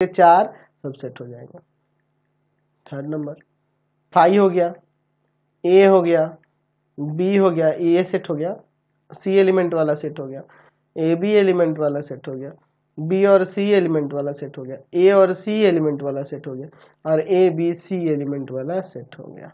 के चार सबसेट हो जाएगा। थर्ड नंबर फाइव हो गया ए हो गया बी हो गया ए सेट हो गया सी एलिमेंट वाला सेट हो गया ए बी एलिमेंट वाला सेट हो गया बी और सी एलिमेंट वाला सेट हो गया ए और सी एलिमेंट वाला सेट हो गया, और ए बी सी एलिमेंट वाला सेट हो गया।